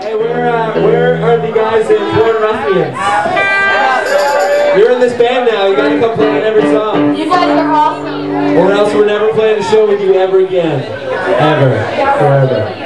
Hey, where, uh, where are the guys in Born Ruffians? You're in this band now. You gotta come play on every song. You guys are awesome. Or else we're never playing a show with you ever again. Ever. Forever.